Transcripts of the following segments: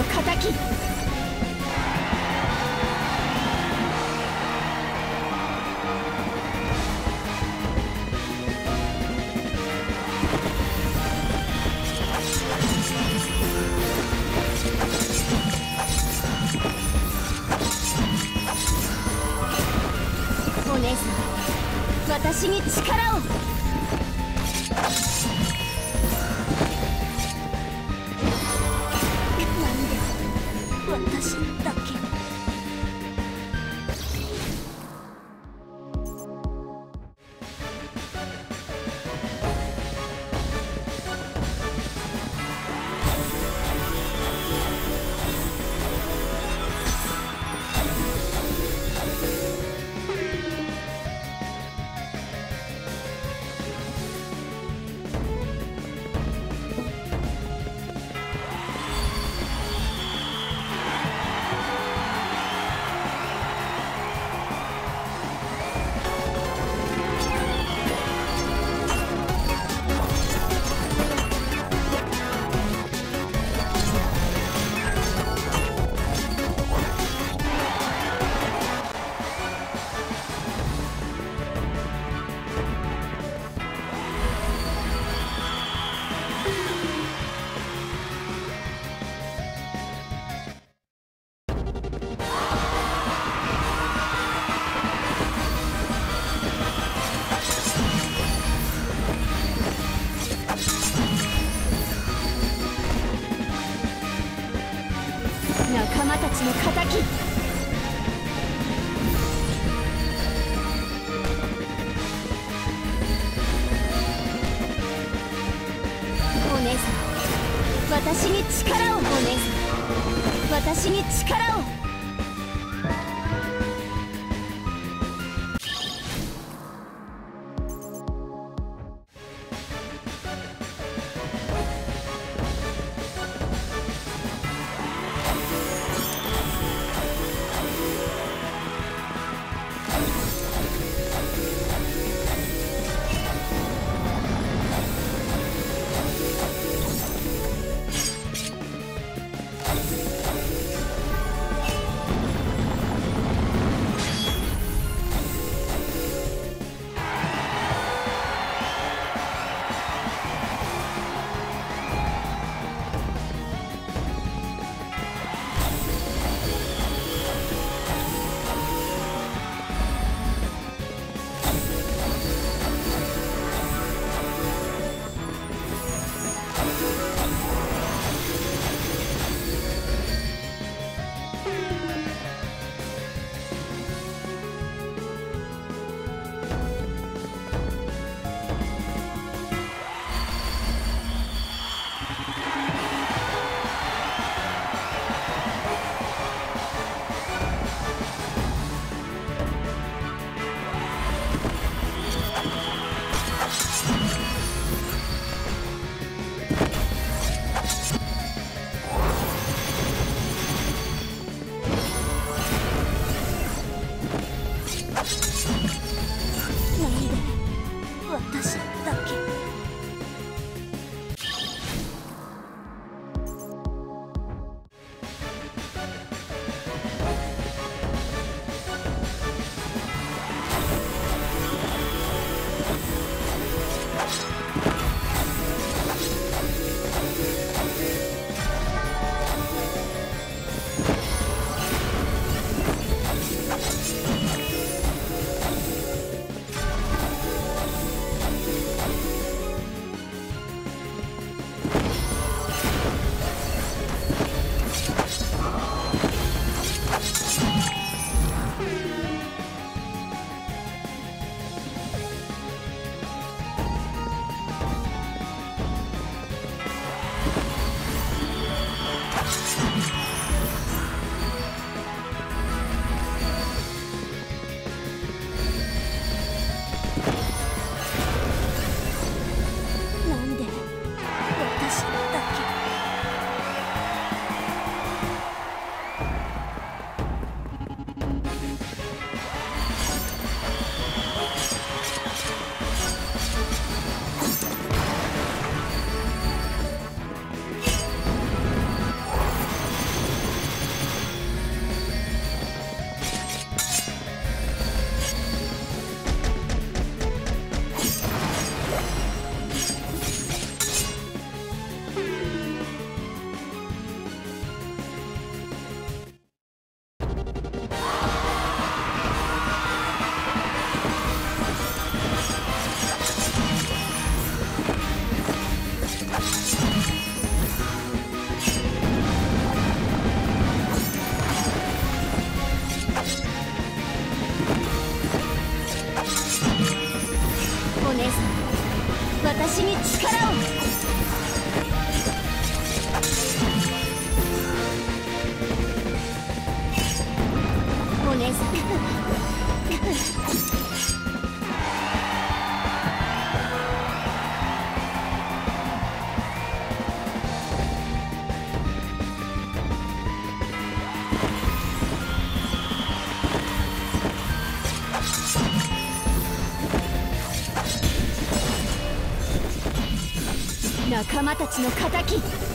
の敵。お姉さん私に力を。私に力をお姉さん私に力を仲間たちの敵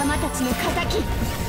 仲間たちの敵